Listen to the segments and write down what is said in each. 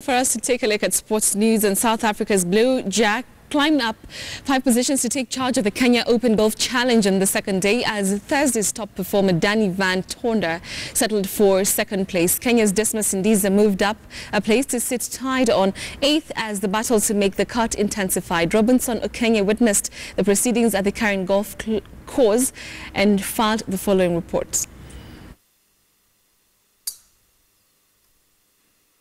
For us to take a look at sports news and South Africa's Blaauw Jacques climbed up five positions to take charge of the Kenya Open Golf Challenge on the second day as Thursday's top performer Dannie Van Tonder settled for second place. Kenya's Dismas Indiza moved up a place to sit tied on eighth as the battle to make the cut intensified. Robinson Okenye witnessed the proceedings at the Karen Golf Course and filed the following report.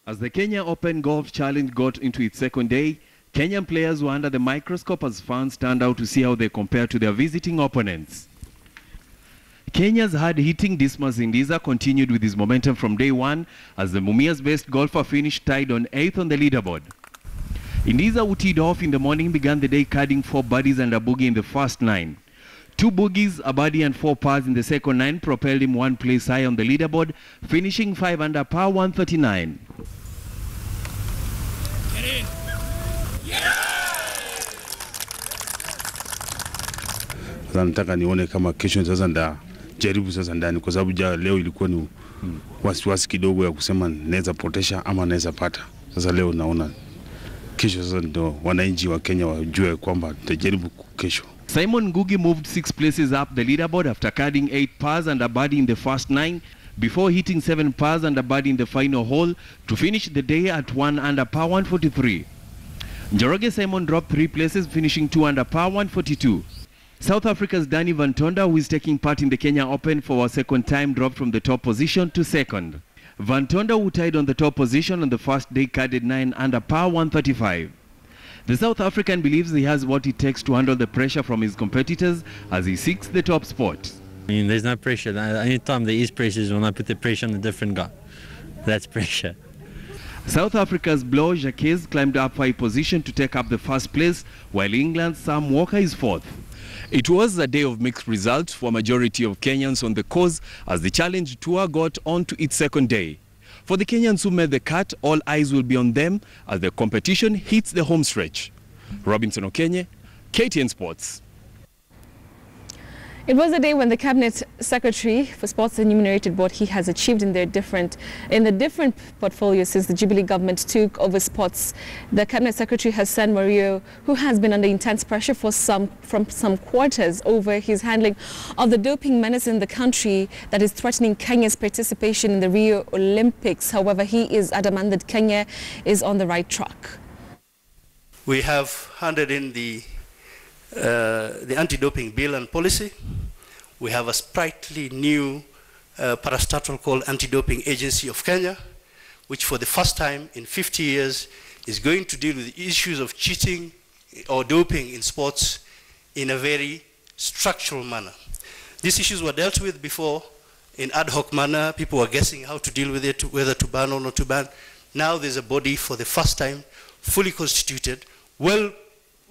As the Kenya Open Golf Challenge got into its second day, Kenyan players were under the microscope as fans turned out to see how they compare to their visiting opponents. Kenya's hard-hitting Dismas Indiza continued with his momentum from day one as the Mumias best golfer finished tied on 8th on the leaderboard. Indiza, who teed off in the morning, began the day carding four birdies and a bogey in the first nine. Two bogeys, a birdie and four pars in the second nine propelled him one place high on the leaderboard, finishing 5 under par 139. Sasa nataka nione kama kesho sasa nda jaribu sasa ndani, kwa sababu leo ilikuwa ni wasiwasi kidogo ya kusema naweza potesha ama naweza pata. Sasa leo naona kesho sasa ndo wananchi wa Kenya wajue kwamba tutajaribu kesho. Simon Ngugi moved six places up the leaderboard after carding eight pars and a in the first nine before hitting seven pars and a in the final hole to finish the day at one under par 143. Njoroge Simon dropped three places, finishing two under par 142. South Africa's Dannie Van Tonder, who is taking part in the Kenya Open for a second time, dropped from the top position to second. Van Tonda, who tied on the top position on the first day, carded 9 under par 135. The South African believes he has what it takes to handle the pressure from his competitors as he seeks the top spot. I mean, there's no pressure. Anytime there is pressure is when I put the pressure on a different guy. That's pressure. South Africa's Blaauw Jacques climbed up five position to take up the first place, while England's Sam Walker is fourth. It was a day of mixed results for a majority of Kenyans on the course as the Challenge Tour got on to its second day. For the Kenyans who made the cut, all eyes will be on them as the competition hits the home stretch. Robinson Okenye, KTN Sports. It was a day when the cabinet secretary for sports and enumerated what he has achieved in their different in the different portfolios since the Jubilee government took over sports. The cabinet secretary Hassan Wario, who has been under intense pressure for some from some quarters over his handling of the doping menace in the country that is threatening Kenya's participation in the Rio Olympics. However, he is adamant that Kenya is on the right track. We have handed in the uh, the anti-doping bill and policy. We have a sprightly new uh, parastatal called Anti-Doping Agency of Kenya, which for the first time in 50 years is going to deal with the issues of cheating or doping in sports in a very structural manner. These issues were dealt with before in ad hoc manner. People were guessing how to deal with it, whether to ban or not to ban. Now there's a body for the first time, fully constituted, well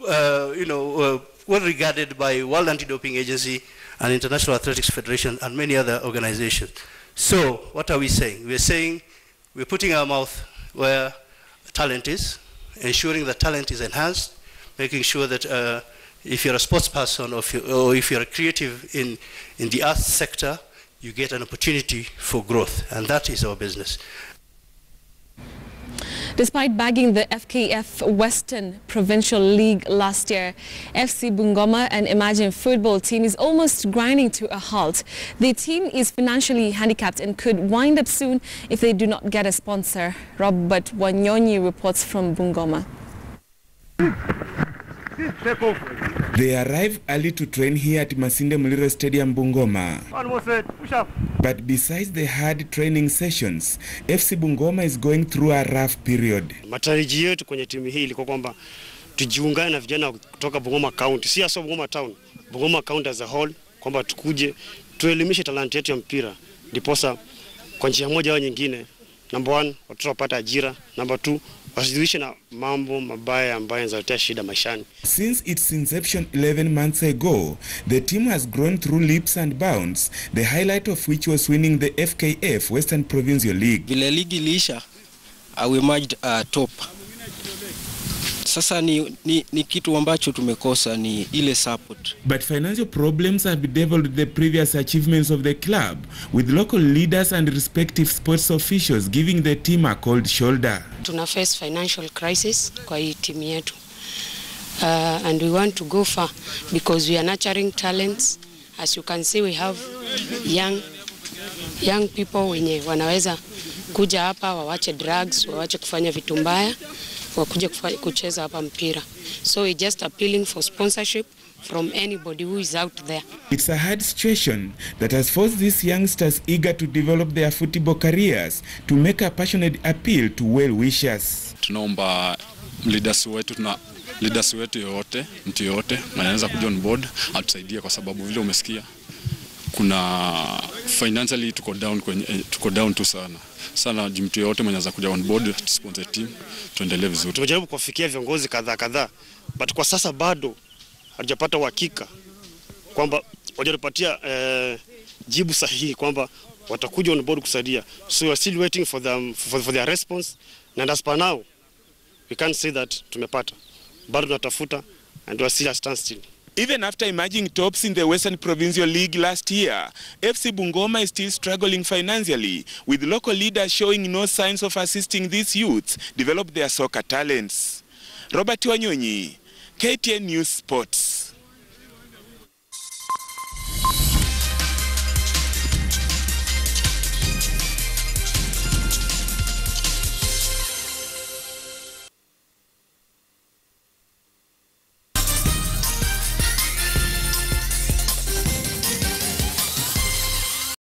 uh, you know, uh, well regarded by World Anti-Doping Agency and International Athletics Federation and many other organizations. So what are we saying? We're saying we're putting our mouth where talent is, ensuring that talent is enhanced, making sure that uh, if you're a sports person or if, you, or if you're a creative in, in the arts sector, you get an opportunity for growth, and that is our business. Despite bagging the FKF Western Provincial League last year, FC Bungoma and Imagine football team is almost grinding to a halt. The team is financially handicapped and could wind up soon if they do not get a sponsor. Robert Wanyonyi reports from Bungoma. They arrive early to train here at Masinde Muliro Stadium, Bungoma. But besides the hard training sessions, FC Bungoma is going through a rough period. Matarajio yetu kwenye timu hii ilikuwa kwamba tujiungane na vijana kutoka Bungoma County, si hasa Bungoma Town, Bungoma County as a whole, kwamba tukuje tuelimishe talanta yetu ya mpira, ndiposa kwa njia moja au nyingine, number one, watoto wapata ajira, number two, wasijihusishe na mambo mabaya ambayo yanaletea shida maishani. Since its inception 11 months ago, the team has grown through leaps and bounds, the highlight of which was winning the FKF Western Provincial League. Vile ligi iliisha, uh, we emerged uh, top. Sasa ni, ni, ni kitu ambacho tumekosa ni ile support. But financial problems have bedeviled the previous achievements of the club, with local leaders and respective sports officials giving the team a cold shoulder. Tuna face financial crisis kwa hii timu yetu. Uh, and we want to go far because we are nurturing talents. As you can see we have young young people wenye wanaweza kuja hapa wawache drugs, wawache kufanya vitu mbaya, wakuje kucheza hapa mpira. So we just appealing for sponsorship from anybody who is out there. It's a hard situation that has forced these youngsters eager to develop their football careers to make a passionate appeal to well-wishers. Tunaomba leaders wetu tuna leaders wetu yoyote, mtu yoyote anaweza kuja on board atusaidie, kwa sababu vile umesikia kuna financially tuko down kwenye, tuko down tu sana sana. Mtu yoyote mwenye anaweza kuja on board sponsor team, tuendelee vizuri. Tumejaribu kuwafikia viongozi kadhaa kadhaa, but kwa sasa bado hatujapata uhakika kwamba wajatupatia eh, jibu sahihi kwamba watakuja on board kusaidia, so we are still waiting for them for, for their response, and as per now we can't say that tumepata, bado tunatafuta and we are still at standstill. Even after emerging tops in the Western Provincial League last year, FC Bungoma is still struggling financially, with local leaders showing no signs of assisting these youths develop their soccer talents. Robert Wanyonyi, KTN News Sports.